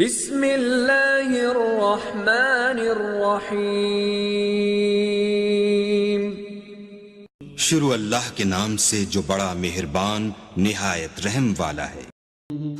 बिस्मिल्लाहिर्रहमानिर्रहीम शुरू अल्लाह के नाम से जो बड़ा मेहरबान निहायत रहम वाला है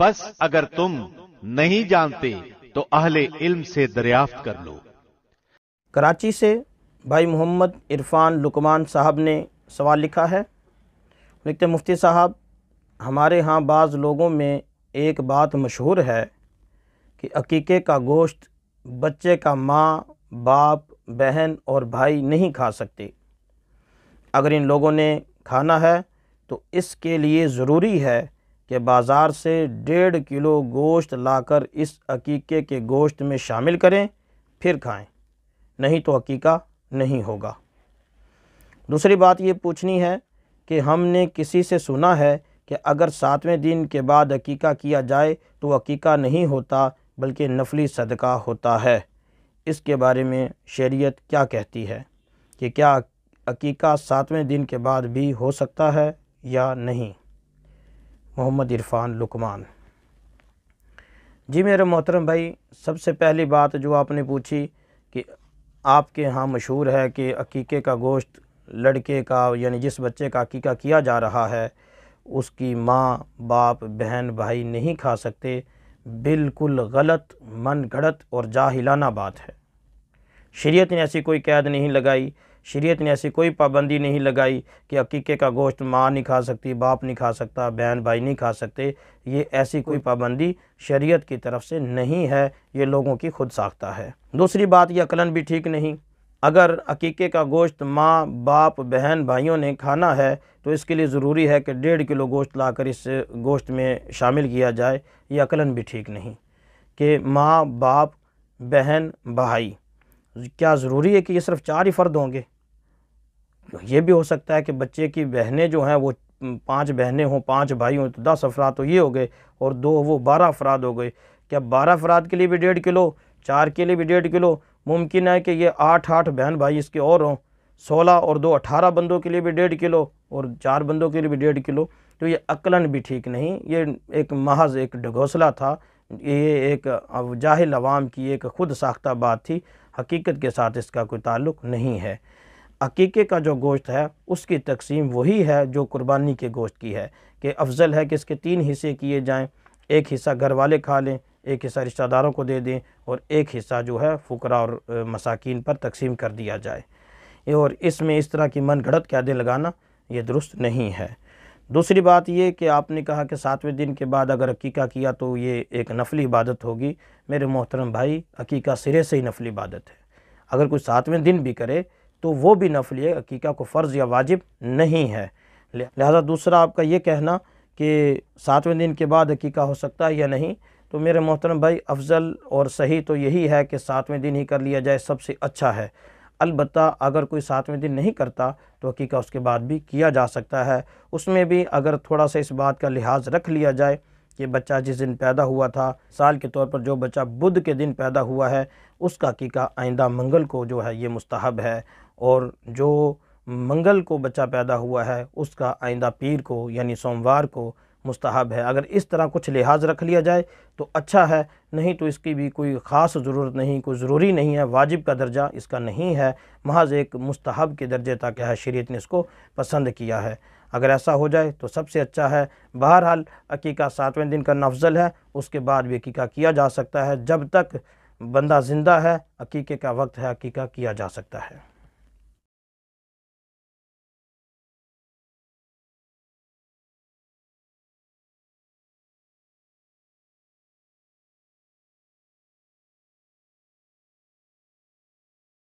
बस अगर तुम नहीं जानते तो अहले इल्म से दरियाफ्त कर लो कराची से भाई मोहम्मद इरफान लुकमान साहब ने सवाल लिखा है। लिखते मुफ्ती साहब, हमारे यहाँ बाज़ लोगों में एक बात मशहूर है कि अकीक़े का गोश्त बच्चे का माँ, बाप, बहन और भाई नहीं खा सकते। अगर इन लोगों ने खाना है तो इसके लिए ज़रूरी है कि बाज़ार से डेढ़ किलो गोश्त लाकर इस अकीक़े के गोश्त में शामिल करें, फिर खाएँ। नहीं तो अकीका नहीं होगा। दूसरी बात ये पूछनी है कि हमने किसी से सुना है कि अगर सातवें दिन के बाद अकीका किया जाए तो अकीका नहीं होता, बल्कि नफली सदका होता है। इसके बारे में शरीयत क्या कहती है कि क्या अकीका सातवें दिन के बाद भी हो सकता है या नहीं? मोहम्मद इरफान लुकमान। जी मेरे मोहतरम भाई, सबसे पहली बात जो आपने पूछी कि आपके यहाँ मशहूर है कि अकीक़े का गोश्त लड़के का, यानी जिस बच्चे का अकीका किया जा रहा है, उसकी माँ, बाप, बहन, भाई नहीं खा सकते। बिल्कुल गलत मन गढ़त और जाहिलाना बात है। शरीयत ने ऐसी कोई कैद नहीं लगाई। शरीयत ने ऐसी कोई पाबंदी नहीं लगाई कि अकीक़े का गोश्त माँ नहीं खा सकती, बाप नहीं खा सकता, बहन भाई नहीं खा सकते। ये ऐसी कोई पाबंदी शरीयत की तरफ़ से नहीं है, ये लोगों की खुद साख्ता है। दूसरी बात यह अकलन भी ठीक नहीं। अगर अकीक़े का गोश्त माँ, बाप, बहन भाइयों ने खाना है तो इसके लिए ज़रूरी है कि डेढ़ किलो गोश्त लाकर इस गोश्त में शामिल किया जाए। ये अकलन भी ठीक नहीं कि माँ, बाप, बहन, भाई। क्या ज़रूरी है कि ये सिर्फ़ चार ही फ़र्द होंगे? ये भी हो सकता है कि बच्चे की बहनें जो हैं, वो पाँच बहनें हों, पाँच भाई हों तो दस अफराद तो ये हो गए और दो, वो बारह अफराद हो गए। क्या बारह अफराद के लिए भी डेढ़ किलो, चार के लिए भी डेढ़ किलो? मुमकिन है कि ये आठ आठ बहन भाई इसके और हों। सोलह और दो, अठारह बंदों के लिए भी डेढ़ किलो और चार बंदों के लिए भी डेढ़ किलो। तो ये अकलन भी ठीक नहीं, ये एक महज एक ढगौसला था। ये एक जाहिल अवाम की एक खुद साख्ता बात थी। हकीकत के साथ इसका कोई ताल्लुक़ नहीं है। अकीक़े का जो गोश्त है, उसकी तकसीम वही है जो कुर्बानी के गोश्त की है कि अफजल है कि इसके तीन हिस्से किए जाएँ। एक हिस्सा घर वाले खा लें, एक हिस्सा रिश्तेदारों को दे दें और एक हिस्सा जो है फ़ुकरा और मसाकिन पर तकसीम कर दिया जाए। और इसमें इस तरह की मन घड़त कैदें लगाना ये दुरुस्त नहीं है। दूसरी बात ये कि आपने कहा कि सातवें दिन के बाद अगर अकीका किया तो ये एक नफली इबादत होगी। मेरे मोहतरम भाई, अकीका सिरे से ही नफली इबादत है। अगर कोई सातवें दिन भी करे तो वो भी नफली अकीका को फ़र्ज़ या वाजिब नहीं है। लिहाजा दूसरा आपका ये कहना कि सातवें दिन के बाद अकीका हो सकता है या नहीं तो मेरे मोहतरम भाई, अफजल और सही तो यही है कि सातवें दिन ही कर लिया जाए, सबसे अच्छा है। अलबत् अगर कोई सातवें दिन नहीं करता तो हकीका उसके बाद भी किया जा सकता है। उसमें भी अगर थोड़ा सा इस बात का लिहाज रख लिया जाए कि बच्चा जिस दिन पैदा हुआ था, साल के तौर पर जो बच्चा बुध के दिन पैदा हुआ है, उसका हकीका आइंदा मंगल को जो है ये मुस्तहब है। और जो मंगल को बच्चा पैदा हुआ है, उसका आइंदा पीर को, यानी सोमवार को मुस्तहब है। अगर इस तरह कुछ लिहाज रख लिया जाए तो अच्छा है। नहीं तो इसकी भी कोई ख़ास ज़रूरत नहीं, कोई ज़रूरी नहीं है। वाजिब का दर्जा इसका नहीं है। महज एक मुस्तहब के दर्जे तक है शरीयत ने इसको पसंद किया है। अगर ऐसा हो जाए तो सबसे अच्छा है। बहरहाल, अकीका सातवें दिन का अफजल है। उसके बाद भी अकीका किया जा सकता है। जब तक बंदा ज़िंदा है, अकीके का वक्त है, अकीका किया जा सकता है।